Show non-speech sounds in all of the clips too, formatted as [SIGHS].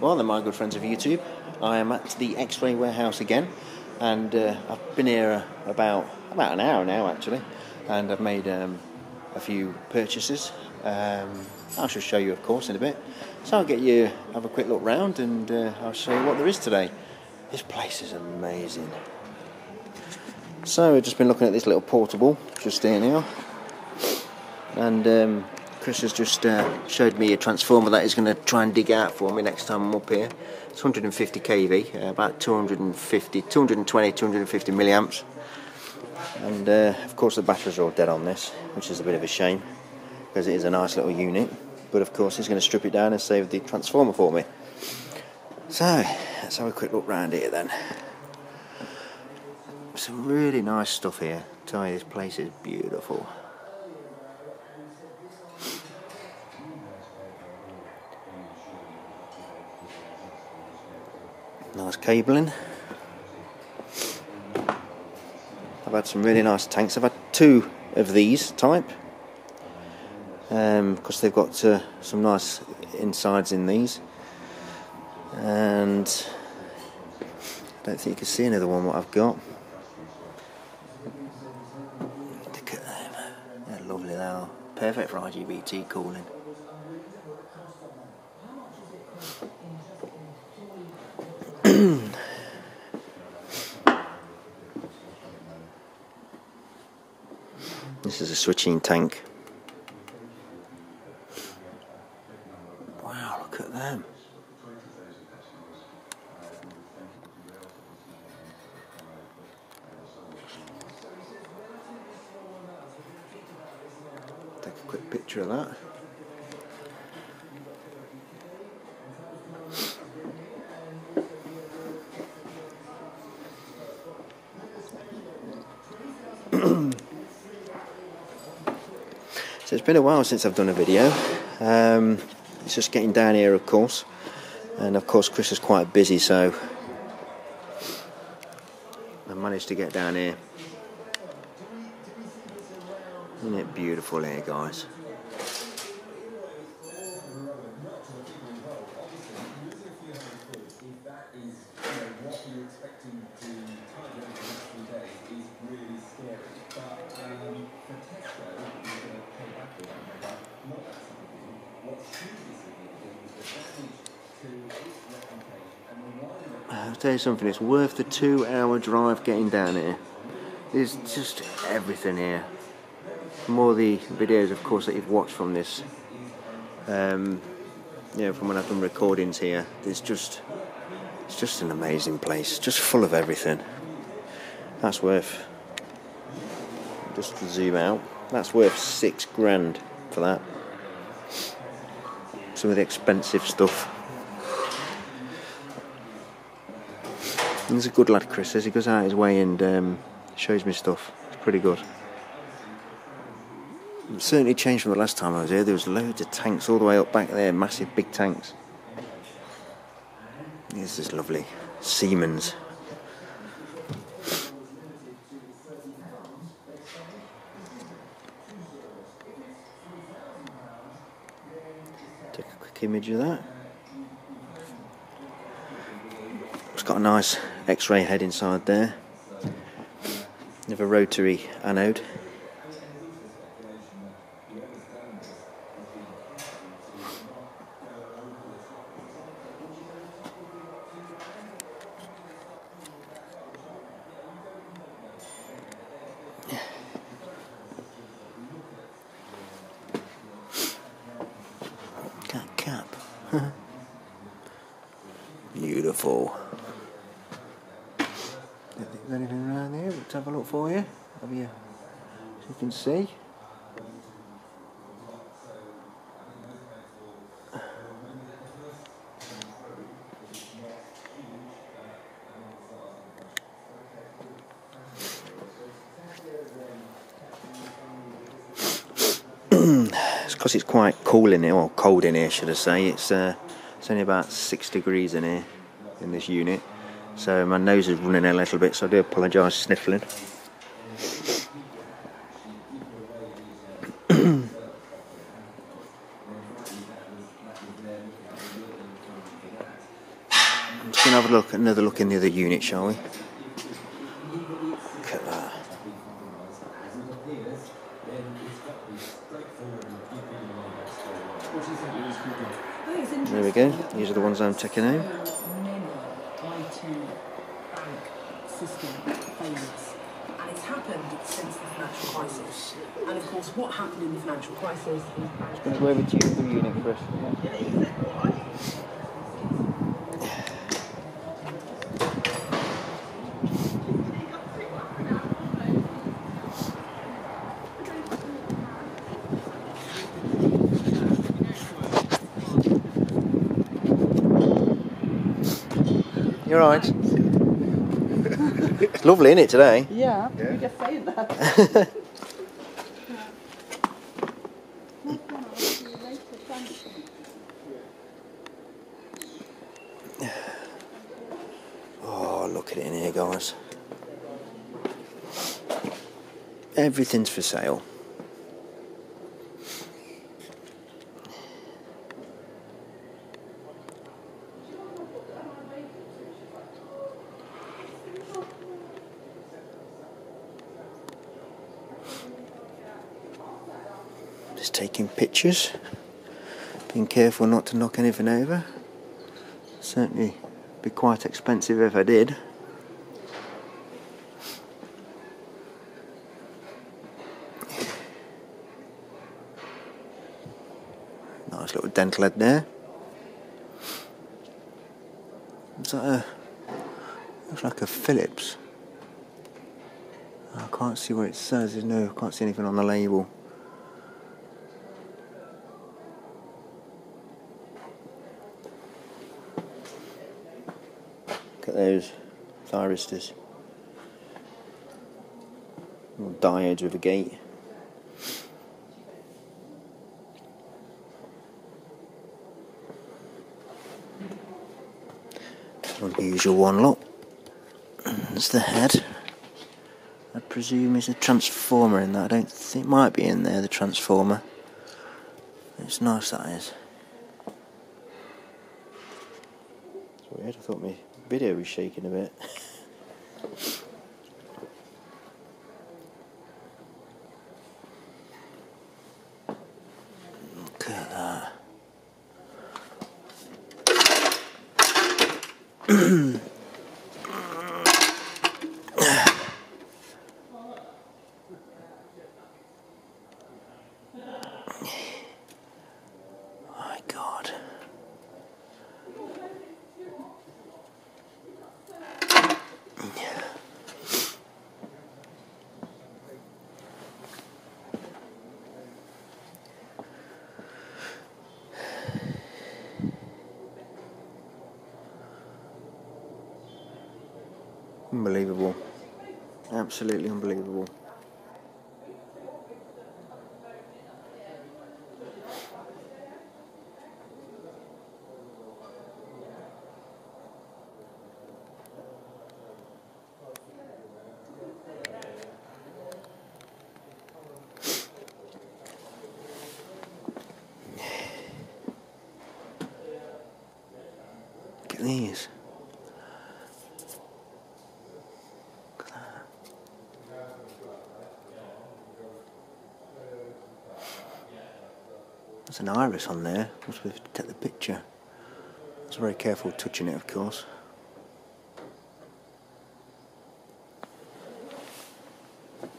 well, then, my good friends of YouTube, I am at the X-ray warehouse again, and uh, I've been here uh, about about an hour now, actually, and I've made um, a few purchases. Um, I shall show you, of course, in a bit. So I'll get you have a quick look round, and uh, I'll show you what there is today. This place is amazing. So we've just been looking at this little portable just here now, and um, Chris has just uh, showed me a transformer that he's going to try and dig out for me next time I'm up here. It's 150 kV, uh, about 250, 220, 250 milliamps. And uh, of course the batteries are all dead on this, which is a bit of a shame because it is a nice little unit. But of course he's going to strip it down and save the transformer for me. So let's have a quick look round here then. Some really nice stuff here. I tell you, this place is beautiful. Nice cabling. I've had some really nice tanks. I've had two of these type because um, they've got uh, some nice insides in these. And I don't think you can see another one what I've got. Look at them. They're lovely they Perfect for IGBT cooling. Switching tank. Wow, look at them. Take a quick picture of that. [CLEARS THROAT] So it's been a while since I've done a video. Um, it's just getting down here, of course, and of course Chris is quite busy, so I managed to get down here. Isn't it beautiful here, guys? I'll tell you something, it's worth the two hour drive getting down here. There's just everything here. From all the videos, of course, that you've watched from this, um, you know, from when I've done recordings here, there's just, it's just an amazing place, just full of everything. That's worth, just to zoom out, that's worth six grand for that. Some of the expensive stuff. He's a good lad, Chris. As he goes out his way and um, shows me stuff. It's pretty good. Certainly changed from the last time I was here. There was loads of tanks all the way up back there, massive big tanks. This is lovely. Siemens. Take a quick image of that. It's got a nice X-ray head inside there. You have a rotary anode. cap. [LAUGHS] Beautiful there's anything around here. Let's have a look for you. Have you, so you can see. [CLEARS THROAT] it's because it's quite cool in here, or cold in here, should I say. It's uh, it's only about six degrees in here in this unit. So my nose is running a little bit, so I do apologise sniffling. [COUGHS] Just gonna have a look, another look in the other unit, shall we? Look at that. There we go. These are the ones I'm taking home. Bank system failures. And it's happened since the financial crisis. And of course, what happened in the financial crisis is banks Going to go over to your unit first. You're right. it's lovely, isn't it, today? Yeah, you're just saying that. [LAUGHS] Oh, look at it in here, guys. Everything's for sale. Just taking pictures. Being careful not to knock anything over. Certainly be quite expensive if I did. Nice little dental head there. Is that a looks like a Philips? I can't see where it says. There's no, I can't see anything on the label. Those thyristors. Diodes with a gate. Unusual one lot. That's the head. I presume is a transformer in that. I don't think it might be in there, the transformer. It's nice that is. It's weird, I thought my video was shaking a bit. [LAUGHS] Look at that. My God. Unbelievable. Absolutely unbelievable. There's an iris on there. Be to take the picture. I was very careful touching it, of course.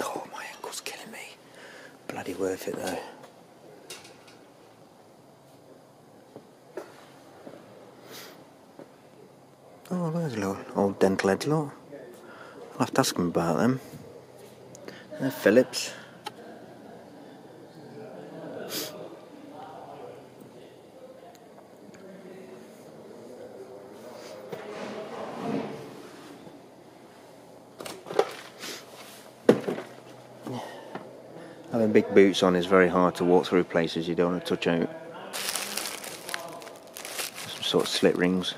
Oh, my ankle's killing me. Bloody worth it though. Oh, there's a little old dental head lot. I'll have to ask him about them. They're Philips. Having big boots on is very hard to walk through places you don't want to touch out. Some sort of slip rings.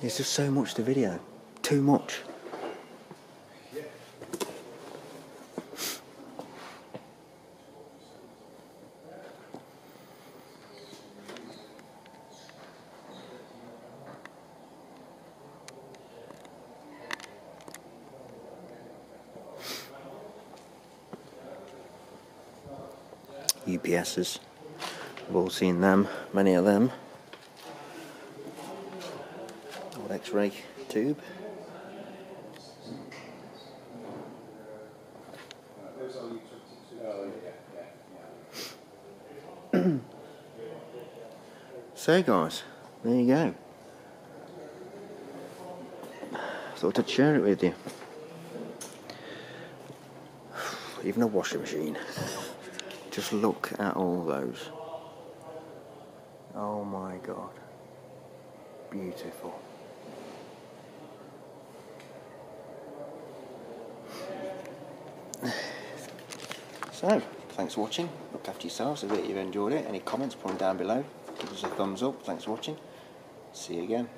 There's just so much to video. Too much. UPSs. We've all seen them, many of them. Old X-ray tube. [CLEARS THROAT] so guys, there you go. Thought I'd share it with you. [SIGHS] Even a washing machine. [LAUGHS] Just look at all those. Oh my god. Beautiful. So, thanks for watching. Look after yourselves I if you've enjoyed it. Any comments, put them down below. Give us a thumbs up. Thanks for watching. See you again.